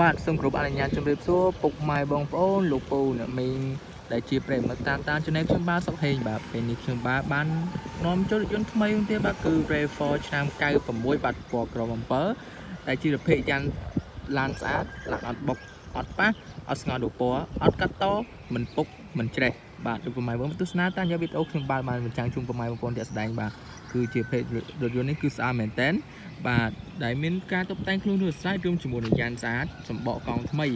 បាទសូមគោរពអនុញ្ញាតជម្រាបសួរពុកម៉ែបងប្អូនលោកពូអ្នកមីងដែលជាប្រិយមិត្តតាមតាម channel ខ្ញុំបាទសុកហេងបាទពេលនេះខ្ញុំបាទបាននាំចូលរថយន្តថ្មីមួយទៀតបាទគឺ RAV4 ឆ្នាំ96បាទពណ៌ក្រម7ដែលជារភេទយ៉ាងឡានស្អាតឡានអត់បុកអត់ប៉ះអត់ស្ងោរដូរពណ៌អត់កាត់តមិនពុកមិនច្រេះ បាទលោកប្រម៉ៃបងទស្សនាតាមរយៈវីដេអូខ្ញុំបាទបានបញ្ចាំងជូនប្រម៉ៃបងប្អូនជាក់ស្ដែងបាទគឺជាភេទរថយន្តនេះគឺស្អាតមែនតើបាទដែលមានការតុបតែងខ្លួនរួចស្រេចរួមជាមួយនឹងយ៉ានស្អាតសម្បកកង់ថ្មី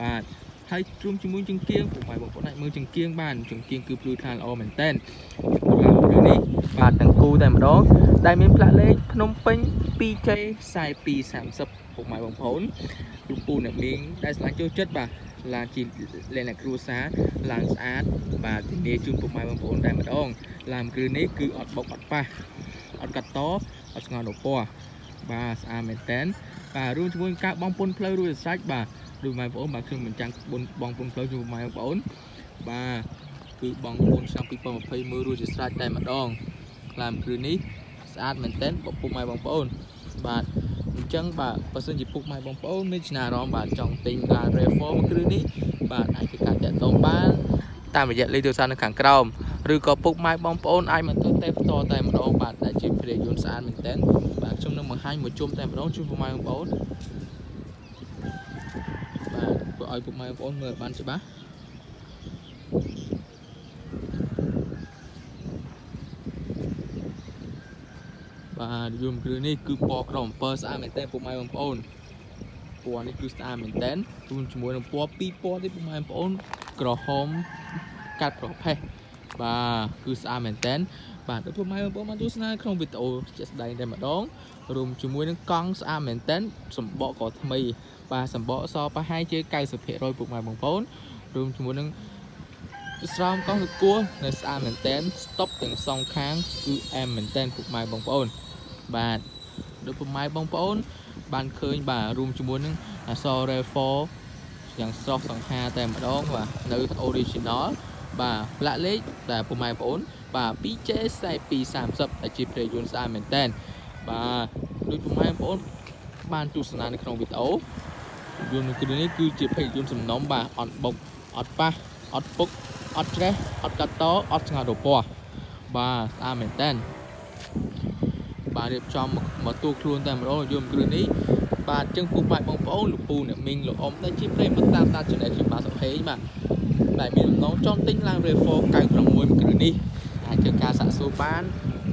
បាទ ហើយរួមជាមួយចង្គៀងពុកម៉ែបងប្អូនអាចមើលចង្គៀងបានចង្គៀងគឺភ្លឺថ្លាល្អមែនតើរឿងនេះបាទទាំងគូតែម្ដងដែលមានផ្លាកលេខភ្នំពេញ 2J4230 ពុកម៉ែបងប្អូនលោកពូអ្នកមីងដែលស្លាញ់ចូលចិត្តបាទឡានជាលក្ខណៈគ្រួសារឡានស្អាតបាទធានាជូនពុកម៉ែបងប្អូនតែម្ដងឡានគ្រឿងនេះគឺអត់បុកអត់ប៉ះអត់កាត់តអត់ស្ងោរនៅពណ៌បាទស្អាតមែនតើ បាទរួមជាមួយការបងពុនផ្លូវរួចស្រេចបាទដូចម៉ែបងប្អូនបាទខ្ញុំបញ្ចាំងបងពុនផ្លូវជាមួយម៉ែបងប្អូនបាទគឺបងពុនឆ្នាំ2020មើលរួចស្រេចតែម្ដងខ្លាមគ្រឿងនេះស្អាតមែនតើពុកម៉ែបងប្អូនបាទអញ្ចឹងបាទបើសិនជាពុកម៉ែបងប្អូនមានចំណារអារម្មណ៍បាទចង់ទិញឡាន RAV4 មួយគ្រឿងនេះបាទអាចធ្វើការតាក់ទងបានតាមរយៈលេខទូរស័ព្ទនៅខាងក្រោមឬក៏ពុកម៉ែបងប្អូនអាចមកទៅទេផ្ទាល់តែម្ដងបាទដែលជាព្រាយន្តស្អាតមែនទែនបាទខ្ញុំនឹងបង្ហាញមួយជុំតែម្ដងជូនពុកម៉ែបងប្អូនបាទឲ្យពុកម៉ែបងប្អូនមើលបានច្បាស់បាទយមគ្រឿងនេះគឺពណ៌ក្រម7ស្អាតមែនតើពុកម៉ែបងប្អូនពណ៌នេះគឺស្អាតមែនតើរួមជាមួយនឹងពណ៌ពីរពណ៌នេះពុកម៉ែបងប្អូនក្រហមកាត់ប្រផេះបាទគឺស្អាតមែនតើ បាទពុកម៉ែបងប្អូនបានទស្សនាក្នុងវីដេអូជាក់ស្ដែងតែម្ដងរួមជាមួយនឹងកង់ស្អាតមែនតើសម្បកក៏ថ្មី បាទសម្បកសប្រហែលជា90%ពុកម៉ែបងប្អូនរួមជាមួយនឹងស្រោមកង់សកួរនៅស្អាតមែនតែនស្តុបទាំងសងខាងគឺអែមមែនតែនពុកម៉ែបងប្អូន បាទដូចពុកម៉ែបងប្អូន បានឃើញបាទរួមជាមួយនឹងអសរ Rail4 យ៉ាងស្រស់សង្ហាតែម្ដងបាទនៅ original បាទផ្លាកលេខដែលពុកម៉ែបងប្អូន បាទ 2J4230 ដែលជាប្រយោជន៍ស្អាតមែនតែនបាទដូចពុកម៉ែបងប្អូនបានទស្សនានៅក្នុងវីដេអូយន្តគ្រឿងនេះគឺជាភេទយន្តសំណុំបាទអត់បុកអត់ប៉ះអត់ពុកអត់ច្រេះអត់កាត់តអត់ស្ងោររពណ៌បាទស្អាតមែនតើបាទរៀបចំមកទូខ្លួនតែម្ដងយន្តគ្រឿងនេះបាទចឹងពូបាច់បងប្អូនលោកពូអ្នកមីងលោកអ៊ំដែលជាប្រិយមិត្តតាមតាម channel ខ្ញុំបាទសុខេងបាទដែលមានបំណងចង់ទិញឡើង RAV4 96មួយគ្រឿងនេះ អាចធ្វើការសាកសួរបាន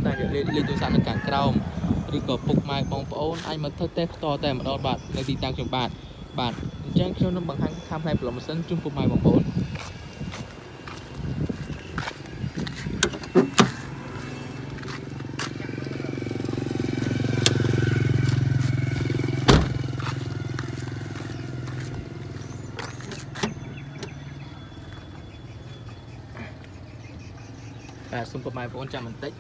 តែលេខលេខទូរស័ព្ទនៅខាងក្រោមឬក៏ពុកម៉ែបងប្អូនអាចមកធ្វើតេស្តផ្ទាល់តែម្ដងបាទនៅទីតាំងខ្ញុំបាទបាទអញ្ចឹងខ្ញុំនឹងបង្ហាញខាងផ្នែកប្រឡំម៉ាស៊ីនជូនពុកម៉ែបងប្អូន បាទសូមពុកម៉ែបងប្អូនចាំបន្តិច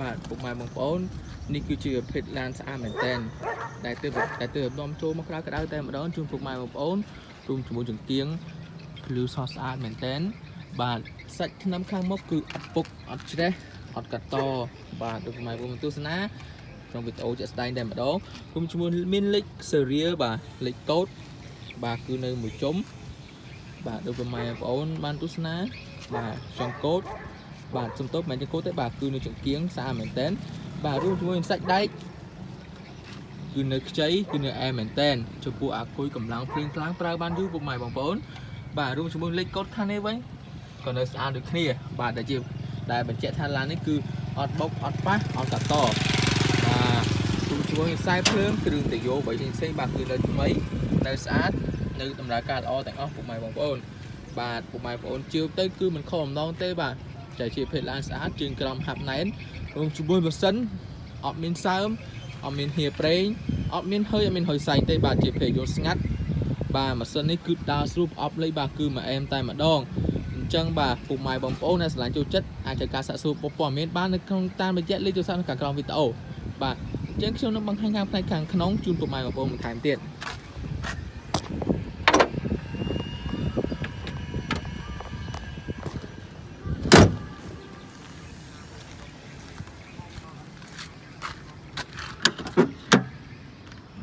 បាទពុកម៉ែបងប្អូននេះគឺជាភេទឡានស្អាតមែនតើដែលទើបតែទើបនាំចូលមកក្រៅក្តៅតែម្ដងជូនពុកម៉ែបងប្អូនរួមជាមួយចង្គៀងភ្លឺសស្អាតមែនតើបាទសាច់ថ្នាំខាងមុខគឺអត់ពុកអត់ច្រេះអត់កាត់តបាទលោកម៉ែបងប្អូនទស្សនា ក្នុងវីដេអូជាក់ស្ដែងតែម្ដងគុំជាមួយមានលេខ serial បាទលេខកូដបាទគឺនៅមួយជុំបាទដូចប្រម៉ែបងប្អូនបានទស្សនាបាទចង់កូដបាទសំទោសមិនមែនជាកូដទេបាទគឺនៅចង្គៀងស្អាតមែនតែនបាទរួមជាមួយសាច់ដែកគឺនៅខ្ចីគឺនៅអែមែនតែនចំពោះអាគុយកម្លាំងព្រៀងខ្លាំងប្រើបានយូរពុកម៉ែបងប្អូនបាទរួមជាមួយលេខកូដខាងនេះវិញក៏នៅស្អាតដូចគ្នា បាទដែលជាដែលបញ្ជាក់ថាឡាននេះគឺអត់បុកអត់ប៉ះអត់កាត់ត បាទរួមជាមួយខ្សែភ្លើងគ្រឿងតយោបីផ្សេងៗបាទគឺនៅថ្មីនៅស្អាតនៅដំណើរការល្អទាំងអស់ពុកម៉ែបងប្អូនបាទពុកម៉ែបងប្អូនជឿទៅគឺមិនខុសម្ដងទេបាទតែជាភេទឡានស្អាតជើងក្រំហាប់ណែនរួមជាមួយម៉ាស៊ីនអត់មានសើមអត់មានហៀប្រេងអត់មាន hơi អត់មានហុយសែងទេបាទជាភេទយន្តស្ងាត់បាទម៉ាស៊ីននេះគឺដើរស្រួលអប់លេខបាទគឺមួយអែមតែម្ដងអញ្ចឹងបាទពុកម៉ែបងប្អូនដែលស្រឡាញ់ចូលចិត្តអាចធ្វើការសាកសួរព័ត៌មានបាននៅក្នុងតាមរយៈលេខទូរស័ព្ទនៅខាងក្រោមវីដេអូ បាទអញ្ចឹងខ្ញុំនឹងបង្ហាញខាងផ្នែកខាងក្នុងជូនពុកម៉ែបងប្អូនបន្ថែមទៀត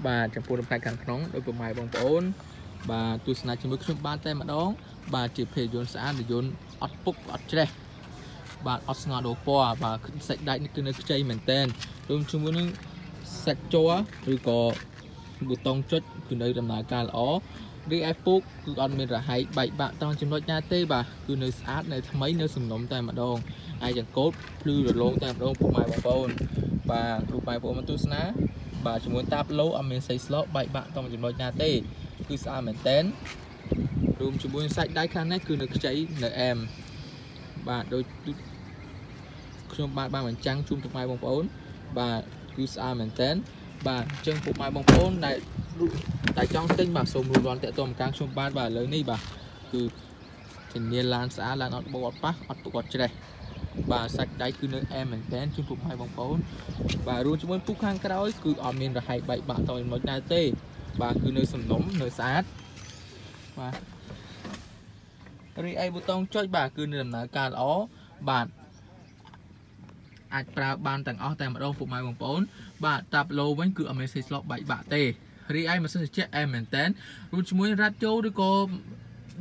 បាទចំពោះដំណាក់ខាងក្នុងដោយពុកម៉ែបងប្អូន បាទទស្សនាជាមួយខ្ញុំបានតែម្ដង បាទជាភេទយន្តស្អាតយន្តអត់ពុកអត់ច្រេះ បាទអត់ស្ងោដូរពណ៌បាទសាច់ដាច់នេះគឺនៅខ្ចីមែនតែនរួមជាមួយនឹងសាច់ជ័រឬក៏ប៊ូតុងចុចគឺនៅដំណើរការល្អរីឯពូកគឺអត់មានរហែកបែកបាក់ត្រង់ចំណុចណាទេបាទគឺនៅស្អាតនៅថ្មីនៅសំណុំតែម្ដងហើយចង្កូតភ្លឺរលោងតែម្ដងពុកម៉ែបងប្អូនបាទគ្រូប៉ែបងប្អូនមកទស្សនាបាទជាមួយតាបឡូអត់មានសៃស្លបែកបាក់ត្រង់ចំណុចណាទេគឺស្អាតមែនតែនរួមជាមួយសាច់ដៃខាងនេះគឺនៅខ្ចីនៅអែមបាទដូច ខ្ញុំបាទបានបញ្ចាំងជូនពុកម៉ែបងប្អូនបាទគឺស្អាតមែនតែនបាទអញ្ចឹងពុកម៉ែបងប្អូនដែលដែលចង់ទិញបាទសូមរួចរាល់តាក់ទងមកកាំងខ្ញុំបាទបាទឥឡូវនេះបាទគឺធានាឡានស្អាតឡានអត់បោកអត់ប៉ះអត់ពុកអត់ច្រេះបាទសាច់ដៃគឺនៅអែមមែនតែនជូនពុកម៉ែបងប្អូនបាទរួមជាមួយពុកខាងក្រោយគឺអត់មានរហែកបែកបាក់តចំណុចណាទេ បាទគឺនៅសំណុំនៅស្អាតបាទរីឯប៊ូតុងចុចបាទគឺនៅដំណើរការល្អបាទ អាចប្រើបានទាំងអស់តែម្ដងពុកម៉ែបងប្អូន បាទតាប់ឡូវិញគឺអត់មានសេស្លុកបែកបាក់ទេរីឯម៉ាស៊ីនត្រជាក់អែមមែនតែនរួមជាមួយរ៉ាត់ចូលឬក៏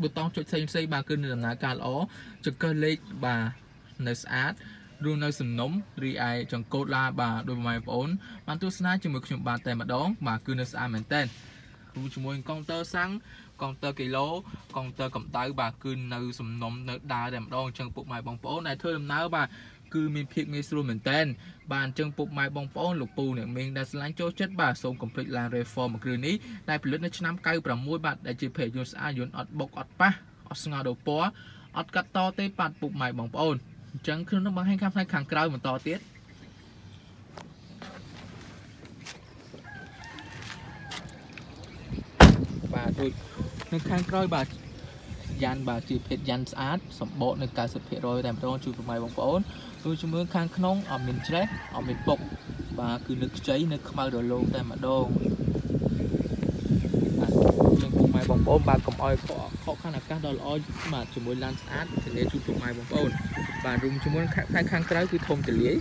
ប៊ូតុងចុចផ្សេងផ្សេងបាទគឺនៅដំណើរការល្អចង្កឹះលេខបាទនៅស្អាតរួមនៅសំណុំរីឯចង្កូតឡាបាទដោយបងប្អូនបានទស្សនាជាមួយខ្ញុំបាទតែម្ដងបាទគឺនៅស្អាតមែនតែនរួមជាមួយកុងទ័រសាំងកុងទ័រគីឡូកុងទ័រកម្ដៅបាទគឺនៅសំណុំនៅដើរតែម្ដងអញ្ចឹងពុកម៉ែបងប្អូនដែលធ្វើដំណើរបាទ គឺមានភាពងាយស្រួលមែនតែនបាទអញ្ចឹងពុកម៉ែបងប្អូនលោកពូអ្នកមីងដែលឆ្លាញ់ចូលចិត្តបាទសូមកុំភ្លេចឡាន Reform មួយគ្រឿងនេះដែលផលិតនៅឆ្នាំ96បាទដែលជាភេទយន្តស្អាតយន្តអត់បុកអត់ប៉ះអត់ស្ងោរដូរពណ៌អត់កាត់តទេបាទពុកម៉ែបងប្អូនអញ្ចឹងខ្ញុំនឹងបង្ហាញខាងផ្នែកខាងក្រៅបន្តទៀតបាទដូចនៅខាងក្រោយបាទ យ៉ានបាទជាភេទយ៉ានស្អាតសម្បកនៅ90%តែម្ដងជួយប្រម៉ៃបងប្អូនដូចជាមួយខាងក្នុងអត់មានច្រេះអត់មានពុកបាទគឺនៅខ្ចីនៅខ្មៅរលោងតែម្ដងបាទចឹងពុកម៉ែបងប្អូនបាទកុំអោយខកខកខាងអាកាសដ៏ល្អបាទជាមួយឡានស្អាតធានាជួយពុកម៉ែបងប្អូនបាទរួមជាមួយខាងខាងក្រៅគឺធំទលាយ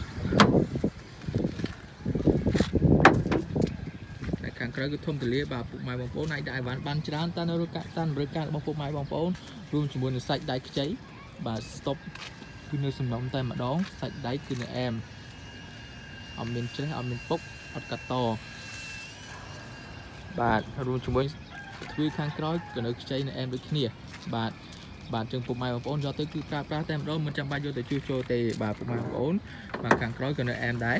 ខាង ក្រៅគឺធំទលាបាទពុកម៉ែបងប្អូនអាចដាក់អីវ៉ាន់បានច្រើនតាមនៅរកតាមរកការរបស់ពុកម៉ែបងប្អូនរួមជាមួយនឹងសាច់ដៃខ្ចីបាទ stop គឺនៅសំណុំតែម្ដងសាច់ដៃគឺនៅអែមអត់មានច្រេះអត់មានពុកអត់កាត់តបាទរួមជាមួយទ្វារខាងក្រោយក៏នៅខ្ចីនៅអែមដូចគ្នា បាទបាទចឹងពុកម៉ែបងប្អូនយកទៅគឺប្រើប្រាស់តែម្ដងមិនចាំបាច់យកទៅជួសជុលទេបាទពុកម៉ែបងប្អូនបាទខាងក្រោយក៏នៅអែមដែរ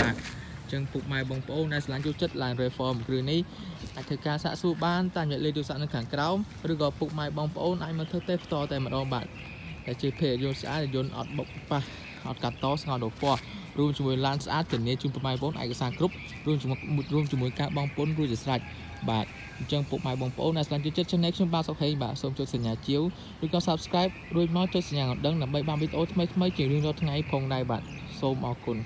បាទ ចឹងពុកម៉ែបងប្អូនដែលឆ្លាញ់ចូលចិត្ត line reform គ្រឿងនេះអាចធ្វើការសាកសួរបានតាមរយៈលេខទូរស័ព្ទនៅខាងក្រោមឬក៏ពុកម៉ែបងប្អូនអាចមកធ្វើតេស្តផ្ទាល់តែម្ដងបាទដែលជាភេទយន្តស្អាតយន្តអត់បុកប៉ះអត់កាត់តស្ងោរដូរពណ៌រួមជាមួយឡានស្អាតធានាជូនពុកម៉ែបងប្អូនឯកសារគ្រប់រួមជាមួយរួមជាមួយការបងពុនរួចជាស្រេចបាទអញ្ចឹងពុកម៉ែបងប្អូនដែលស្លាញ់ចូលចិត្ត Channel ខ្ញុំបាទសុកហេងបាទសូមចុចសញ្ញាជាវឬក៏ Subscribe រួចមកចុចសញ្ញាកណ្ដឹងដើម្បីបានវីដេអូថ្មីៗជារៀងរាល់ថ្ងៃផងដែរបាទសូមអរគុណ